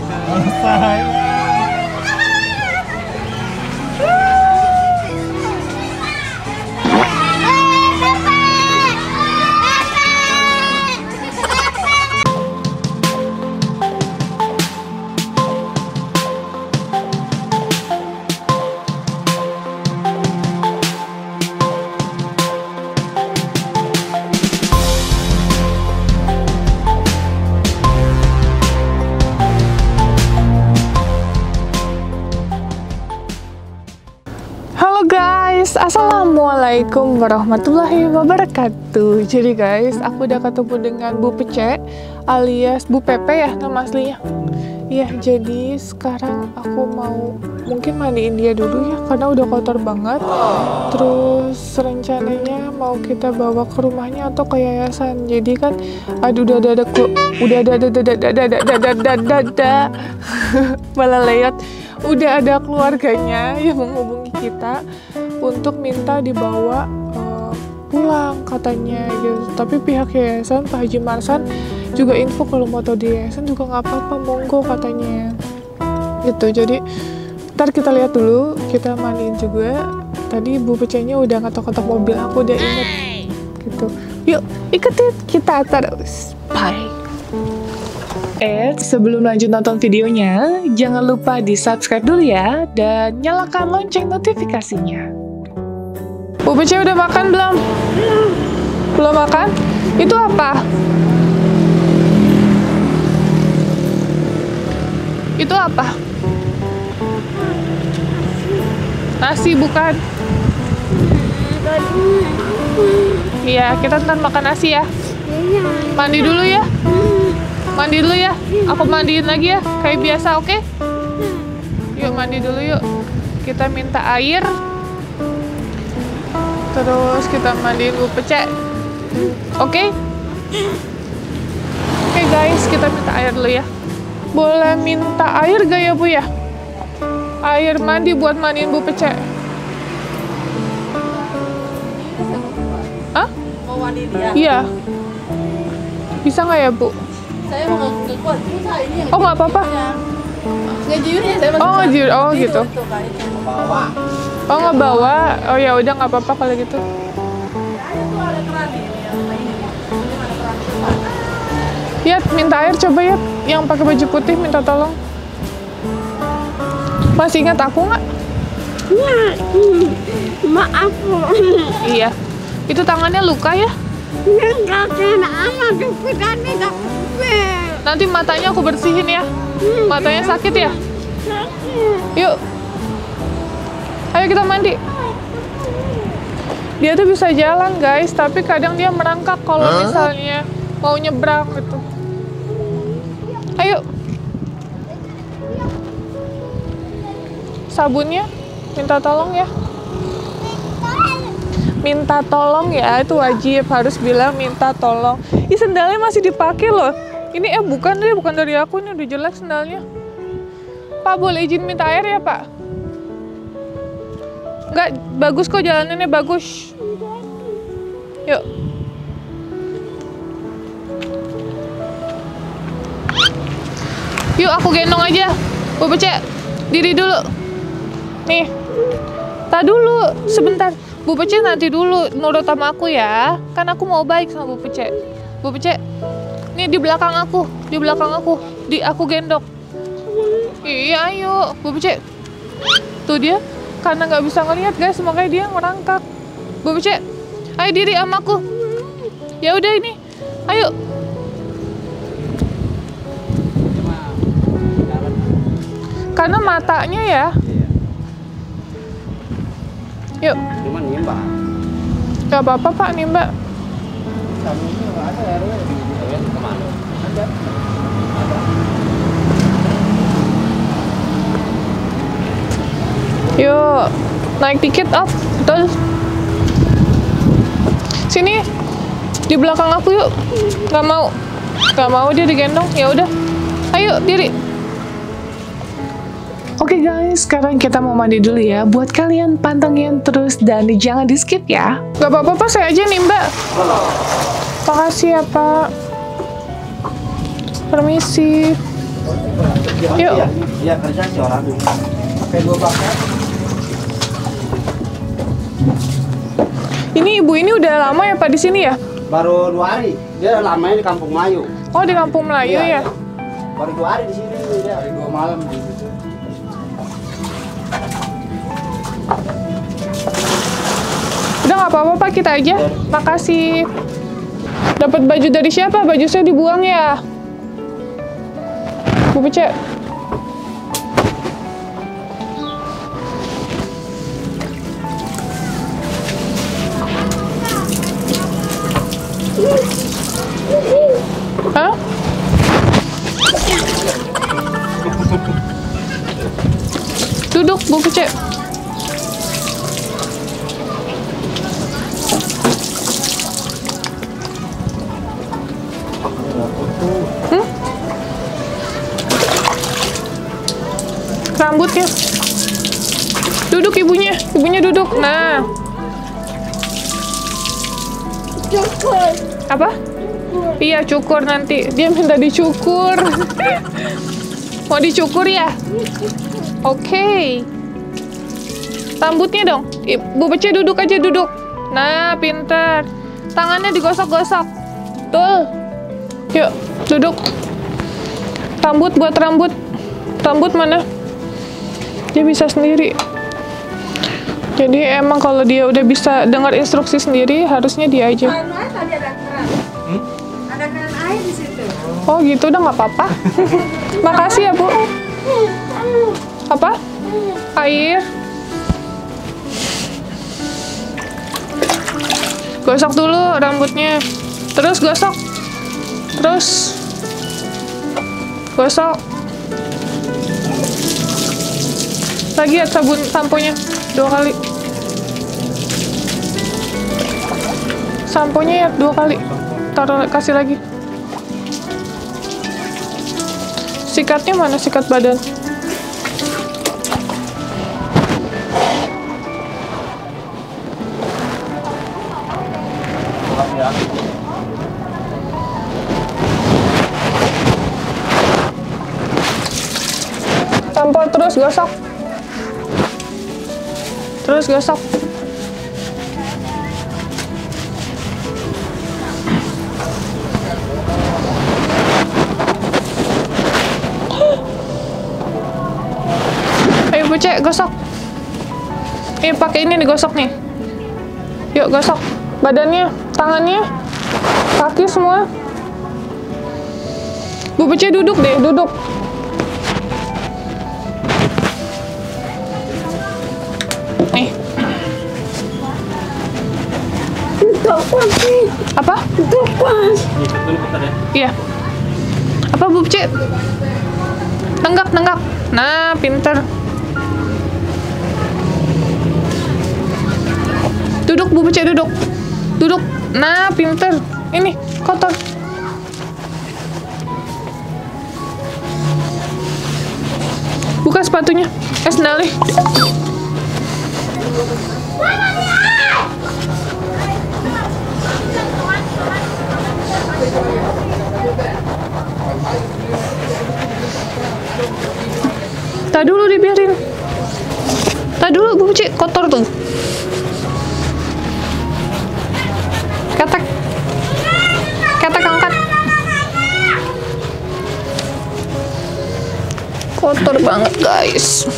う。Assalamualaikum warahmatullahi wabarakatuh. Jadi guys, aku udah ketemu dengan Bu Pece alias Bu Pepe ya nama aslinya. Iya, jadi sekarang aku mau mungkin mandiin dia dulu ya karena udah kotor banget. Terus rencananya mau kita bawa ke rumahnya atau ke yayasan. Jadi kan, aduh udah ada udah ada ada ada ada ada ada ada malah lihat, udah ada keluarganya yang menghubungi kita untuk minta dibawa eh, pulang katanya gitu. Tapi pihak yayasan Pak Haji Marsan juga info kalau mau tahu di yayasan juga nggak apa-apa monggo katanya. Gitu. Jadi ntar kita lihat dulu, kita mandiin juga. Tadi Bu Pecenya udah ngetok-ngetok mobil aku udah inget gitu. Yuk ikutin kita terus. Bye. Eh, sebelum lanjut nonton videonya, jangan lupa di subscribe dulu ya, dan nyalakan lonceng notifikasinya. Pece udah makan belum? Belum makan? Itu apa? Itu apa? Nasi bukan? Iya, kita ntar makan nasi ya. Mandi dulu ya. Mandi dulu ya. Aku mandiin lagi ya, kayak biasa, oke? Yuk mandi dulu yuk. Kita minta air. Terus kita mandiin Bu Pece. Oke? Oke guys, kita minta air dulu ya. Boleh minta air gak ya Bu ya? Air mandi buat mandiin Bu Pece. Hah? mau mandi dia Iya. Bisa nggak ya Bu? saya mau nggak kuat ini Oh nggak apa-apa. Ngejiurnya saya masih Oh, ngejiur. Oh, gitu. ini. Oh nggak bawa? Oh ya udah nggak apa-apa kalau gitu. Ya minta air coba ya. Yang pakai baju putih minta tolong. Masih ingat aku nggak? Maaf, Iya. Itu tangannya luka ya? enggak kena amat Nanti matanya aku bersihin ya. Matanya sakit ya? Yuk. Ayo kita mandi. Dia tuh bisa jalan guys, tapi kadang dia merangkak kalau misalnya mau nyebrang gitu. Ayo. Sabunnya minta tolong ya. Minta tolong ya, itu wajib harus bilang minta tolong. Ih sendalnya masih dipakai loh. Ini eh bukan deh, bukan dari aku ini udah jelek sendalnya. Pak boleh izin minta air ya Pak? Enggak, bagus kok jalanannya bagus. Yuk. Yuk aku gendong aja. Bu Pece, diri dulu. Nih. Tak dulu, sebentar. Bu Pece nanti dulu nurut sama aku ya. Kan aku mau baik sama Bu Pece. Bu Pece, nih di belakang aku, di belakang aku. Di aku gendong. Iya, ayo. Bu Pece. Tuh dia, karena nggak bisa ngelihat guys, makanya dia ngerangkak. Bu Pece, ayo diri sama aku. Ya udah ini. Ayo. Karena matanya ya. Yuk, Cuma nimba. gak apa-apa Pak Mbak. Sabunnya nggak ada Ada. Yuk, naik dikit up, betul. Sini, di belakang aku yuk. Gak mau, gak mau dia digendong. Ya udah, ayo diri. Oke guys, sekarang kita mau mandi dulu ya. Buat kalian pantengin terus dan jangan di skip ya. Gak apa-apa saya aja nih Mbak. Makasih ya Pak. Permisi. Yuk. Iya, iya kerja sih orang. Pakai dua. Ini ibu ini udah lama ya Pak di sini ya? Baru dua hari. Dia lamanya di Kampung Melayu. Oh di Kampung Melayu Iya. ya? Baru dua hari di sini dia. Hari dua malam. Udah nggak apa-apa Pak kita aja. Makasih. Dapat baju dari siapa? Baju saya dibuang ya. Bu rambutnya duduk ibunya. Ibunya duduk. Nah. Cukur. apa? Iya cukur nanti. Dia minta dicukur. Mau dicukur ya? Oke. Rambutnya dong. Ibu Pece duduk aja duduk. Nah pinter tangannya digosok-gosok. Tuh yuk duduk. Rambut buat rambut. Rambut mana dia bisa sendiri. Jadi emang kalau dia udah bisa dengar instruksi sendiri harusnya dia aja. Aja tadi ada keran. Ada keran air di situ. oh gitu udah nggak apa-apa. Makasih ya bu. Apa? Air. Gosok dulu rambutnya. Terus gosok. Terus. Gosok lagi ya sabun samponya. Dua kali. Samponya ya dua kali. Taruh kasih lagi. Sikatnya mana sikat badan? Terus gosok terus gosok ayo bucek gosok. Eh pakai ini digosok nih. Yuk gosok. Badannya tangannya kaki semua. Bu Pece duduk deh, duduk. Apa? Tupas. Iya. Apa Bu Pece? Tenggak, tenggak. Nah, pinter. Duduk Bu duduk. Duduk. Nah, pinter. Ini, kotor. Buka sepatunya. Eh, sendalnya. Tak dulu dibiarin. Tak dulu Bu Pece, kotor tuh. Ketek. Ketek angkat. Kotor banget guys.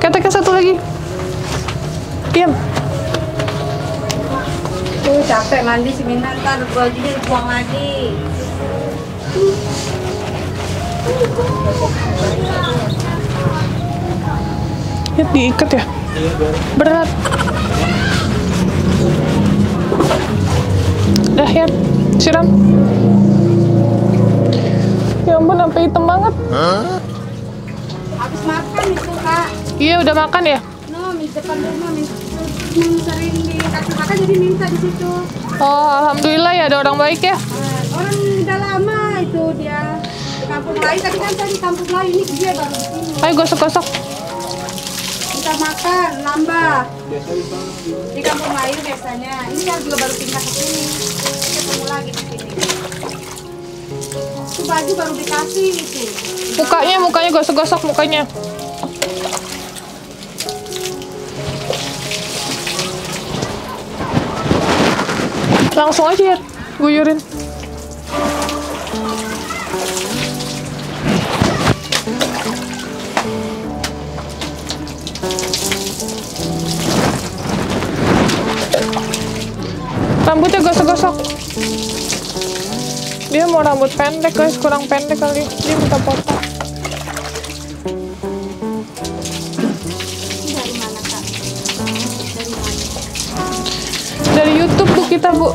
Keteknya satu lagi. Capek mandi seminar ntar bajunya dibuang lagi. Ya diikat ya. Berat. Dah ya, siram. Ya ampun, sampai hitam banget. Habis makan itu kak. Iya, udah makan ya? No, di depan rumah minta hmm, sering dikasih makan jadi minta di situ. Oh, alhamdulillah ya ada orang baik ya. Nah, orang udah lama itu dia di kampung lain tadi kan tadi kampung lain ini dia baru di sini. Ayo gosok-gosok. Minta makan, nambah. Di kampung lain biasanya. Ini kan juga baru pindah ke sini. Ketemu lagi di sini. pagi baru dikasih itu. Mukanya, mukanya gosok-gosok mukanya. Langsung aja ya, guyurin. Rambutnya gosok-gosok. Dia mau rambut pendek guys, kurang pendek kali. Dia minta potong. Kita bu.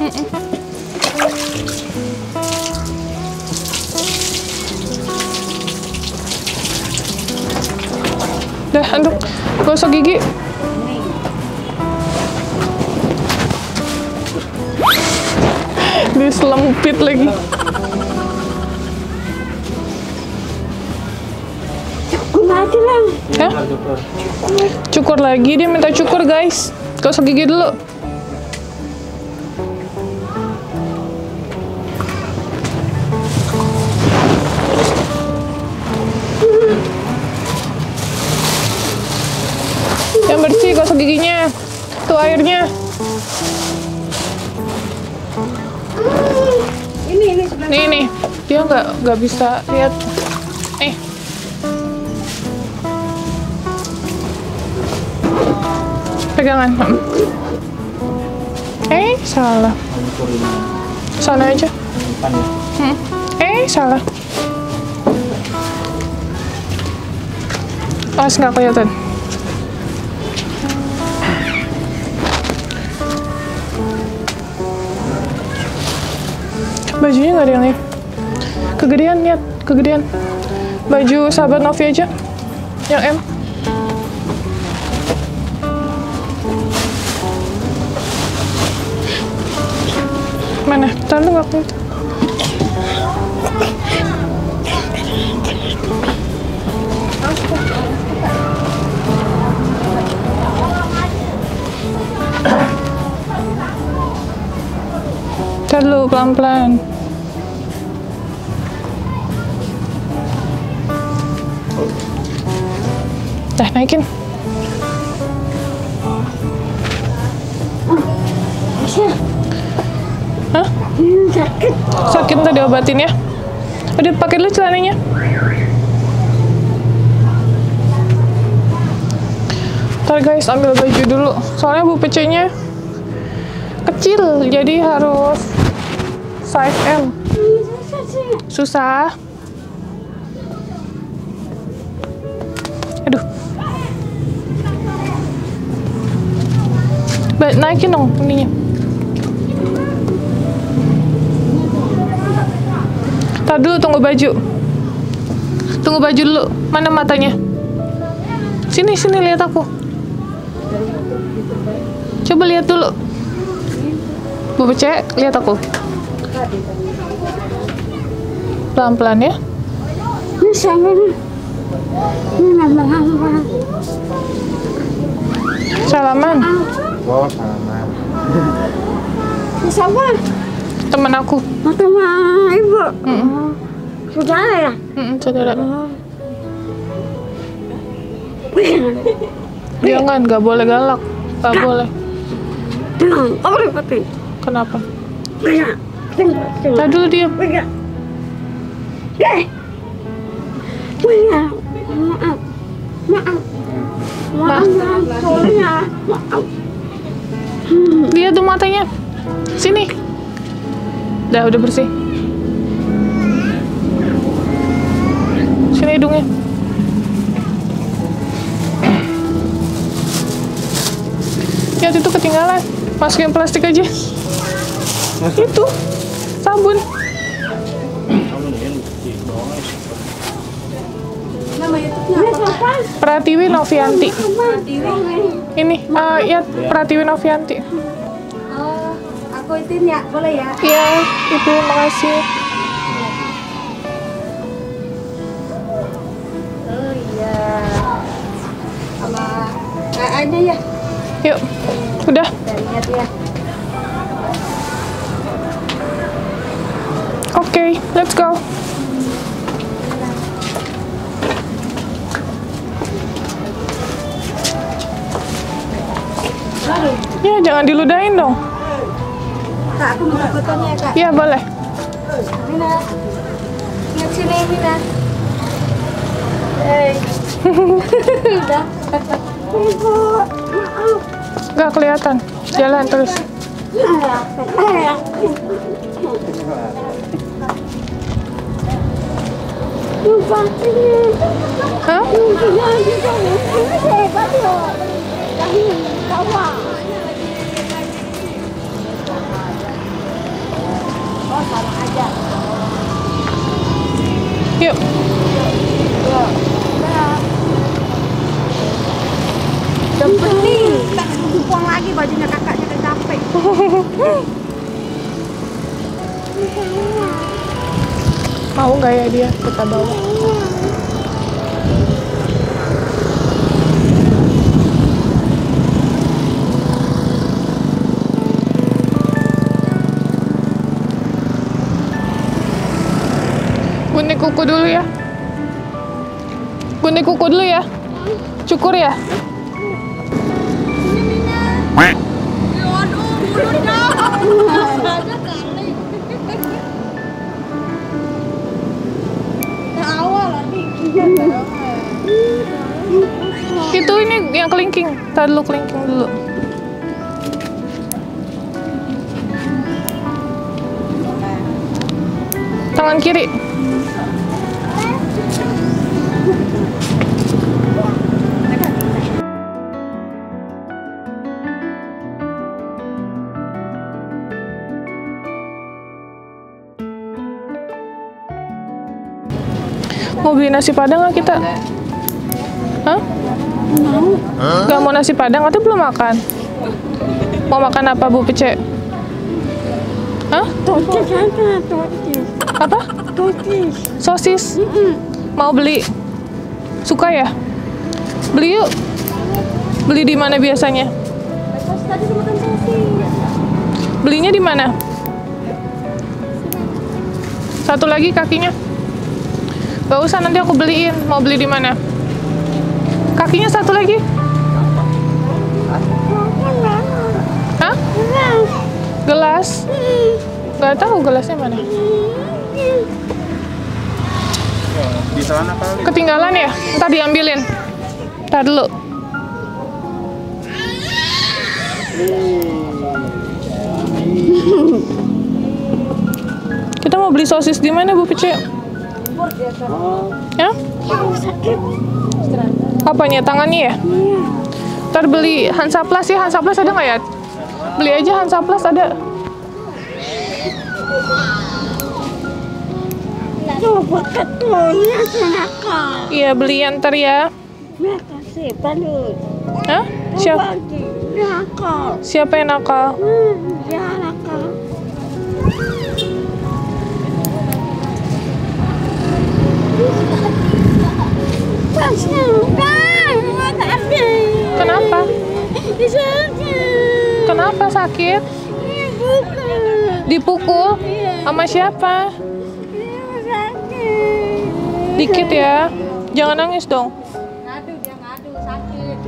Mm-mm. Dah, aduk. Gosok gigi. Diselempit lagi. Lah. Cukur lagi, dia minta cukur guys. Gosok gigi dulu. Airnya. Ini ini sebelah. Nih nih, dia nggak nggak bisa lihat. Eh. Pegangan. Eh, salah. Sana aja. Hmm. Eh, salah. Pas nggak kelihatan. Bajunya nggak ada yang lihat. Kegedean lihat, kegedean. Baju sahabat Novi aja. Yang M. Mana? Taruh nggak. Ntar dulu pelan-pelan. Dah naikin. Hah? Sakit. Sakit ntar diobatin ya. Udah pakai dulu celananya. Ntar guys ambil baju dulu. Soalnya bu pecenya kecil, jadi harus size M. Susah. Ba naikin dong ininya. Tar dulu tunggu baju. Tunggu baju dulu. Mana matanya? Sini sini lihat aku. Coba lihat dulu. Bu Bece, lihat aku. Pelan-pelan ya. Ini sama. Ini lama-lama. Salaman. Oh, sama. Temen aku. Sama ibu. Saudara ya? Mm-mm, saudara. Jangan, nggak boleh galak. Nggak boleh. Tenang. Oh, repotin. Kenapa? Enggak. Tengok, tengok. Tadi dulu diam. Enggak. Eh. Enggak. Maaf. Maaf. Maaf. Maaf. Soalnya. Maaf. Lihat tuh matanya. Sini. Dah, udah bersih. Sini hidungnya. Ya, itu ketinggalan. Masukin plastik aja. Itu. Sabun. Pratiwi Novianti. Ini, eh, ya Pratiwi Novianti. Oh, aku itin ya, boleh ya? Iya, Ibu, makasih. Oh iya. Sama AA-nya ya. Yuk, udah. Lihat ya. Oke, let's go. Ya, jangan diludahin dong. Kak, aku mau fotonya ya, Kak. Iya, boleh. Mina. Ingat sini, Mina. Hey. Udah. Ibu, maaf. Nggak kelihatan. Jalan terus. Hah? Yuk. Jemput nih. Tak buang lagi bajunya kakaknya udah capek. Mau nggak ya dia kita bawa? Gunting kuku dulu ya. Gunting kuku dulu ya. Cukur ya. Itu ini yang kelingking. Tadi dulu kelingking dulu. Tangan kiri. Mau beli nasi padang nggak kita? Hah? Gak mau nasi padang atau belum makan? Mau makan apa Bu Pece? Hah? Totis aja, totis. Apa? Totis. Sosis? Mau beli? Suka ya? Beli yuk. Beli di mana biasanya? Sosis. Belinya di mana? Satu lagi kakinya. Gak usah nanti aku beliin. Mau beli di mana? Kakinya satu lagi. Hah? Gelas? Gak tahu gelasnya mana. Di sana kali. Ketinggalan ya? Ntar diambilin. Ntar dulu. Kita mau beli sosis di mana Bu Pece? Ya? Apanya? Tangannya ya? Ntar beli Hansaplas ya? Hansaplas ada nggak ya? Beli aja ada. Coba ketuanya nakal. Iya beli ntar ya. Siapa? Siapa yang nakal? Ya nakal. Sama siapa? Sakit. Dikit ya. Jangan nangis dong. Ngadu dia ngadu sakit.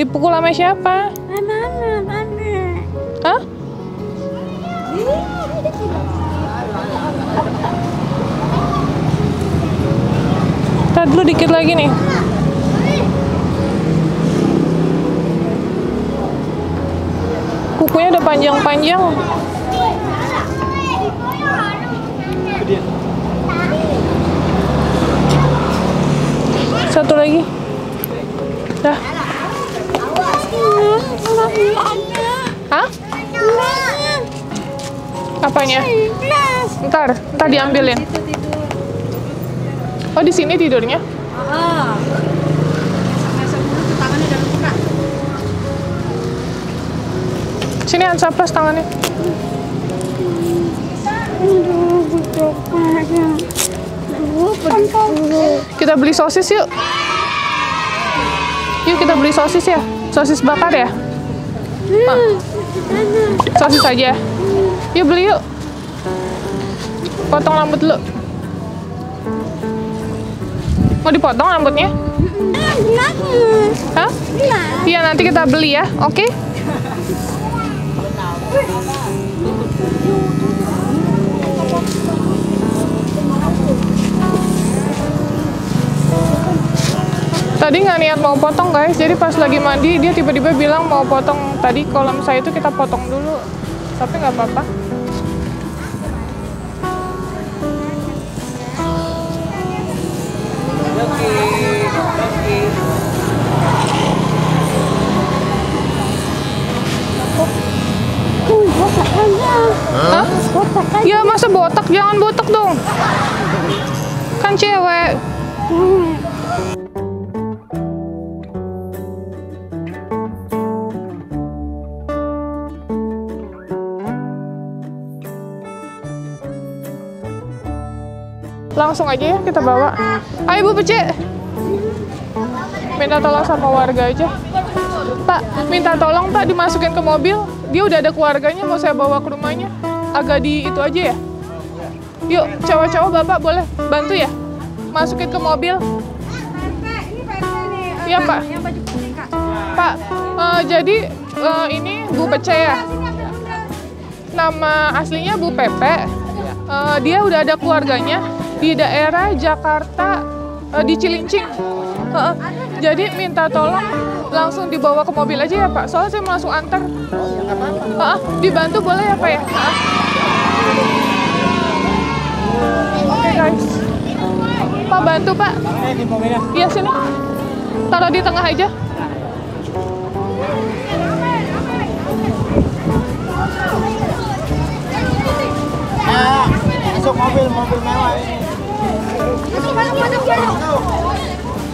Dipukul sama siapa? Mana, mana? Hah? Ntar dulu dikit lagi nih. Kukunya udah panjang-panjang. Satu lagi. Dah. Hah? Apanya? Ntar, ntar diambilin. Oh di sini tidurnya? Sini Hansaplas tangannya. Aduh. Kita beli sosis yuk. Yuk kita beli sosis ya. Sosis bakar ya. Ma, sosis aja. Yuk beli yuk. potong rambut dulu. Mau dipotong rambutnya? Hah? Iya, nanti kita beli ya, oke? Tadi nggak niat mau potong guys, jadi pas lagi mandi dia tiba-tiba bilang mau potong. Tadi kalau misalnya itu kita potong dulu, tapi nggak apa-apa. Hah? Ya masa botak? Jangan botak dong. Kan cewek. Langsung aja ya kita bawa. Ayo Bu Pece. Minta tolong sama warga aja. Pak, minta tolong Pak dimasukin ke mobil. Dia udah ada keluarganya, mau saya bawa ke rumahnya. Agak di itu aja ya. Yuk, cowok-cowok Bapak boleh bantu ya? Masukin ke mobil. Iya Pak. Pak, eh, jadi eh, ini Bu Pece ya? Nama aslinya Bu Pepe. Eh, dia udah ada keluarganya di daerah Jakarta eh, di Cilincing. Heeh. jadi minta tolong langsung dibawa ke mobil aja ya Pak. Soalnya saya mau langsung antar. Heeh, dibantu boleh ya Pak ya? Heeh. Oke guys. Pak bantu Pak. Iya sini. Taruh di tengah aja. Masuk mobil, mobil mewah ini.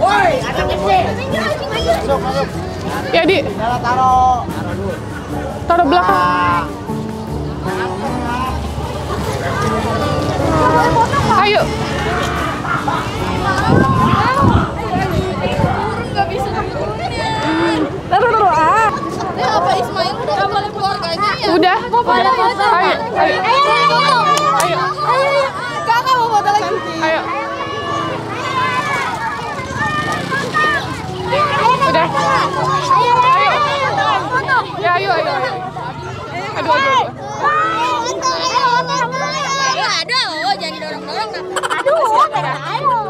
Woi, kecil. Masuk, masuk. Ya di Salah taruh. taruh belakang. Ayo. Taruh taruh ah. apa Ismail udah boleh keluarganya ya? Udah. boleh foto. Ayo, ayo. Ayo. Lagi. Ayo. Udah. Ayo, ayo. Ya, ayo, ayo. ayo. Aduh, aduh, ayo.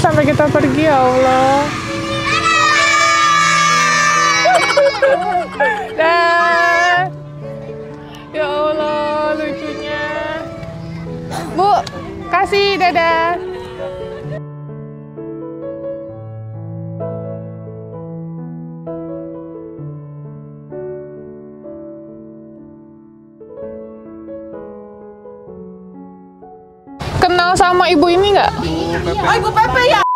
Sampai kita pergi, ya Allah. Dah. Kasih dadah. Kenal sama ibu ini nggak? Oh, Ibu Pepe ya?